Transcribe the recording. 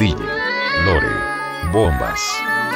DJ Lore. Bombas.